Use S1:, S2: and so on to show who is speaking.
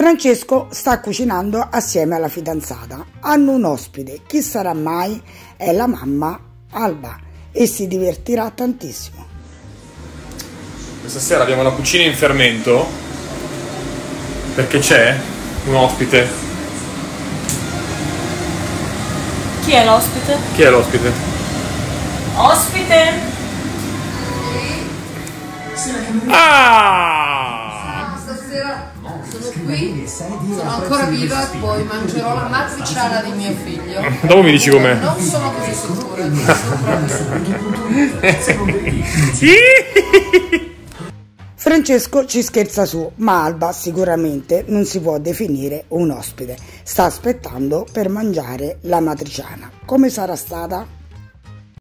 S1: Francesco sta cucinando assieme alla fidanzata. Hanno un ospite, chi sarà mai? È la mamma Alba e si divertirà tantissimo.
S2: Questa sera abbiamo la cucina in fermento perché c'è un ospite.
S3: Chi è l'ospite?
S2: Chi è l'ospite?
S3: Ospite!
S2: Ah!
S4: Stasera sono qui, sono ancora viva, poi mangerò la matriciana di mio figlio.
S2: Dopo mi dici com'è.
S4: Non sono così sicura, proprio
S1: Francesco ci scherza su, ma Alba sicuramente non si può definire un ospite. Sta aspettando per mangiare la matriciana. Come sarà stata?